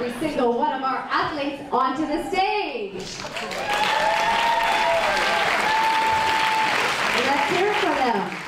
every single one of our athletes onto the stage. Let's hear from them.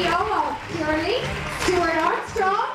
CEO of Purely, Stuart Armstrong.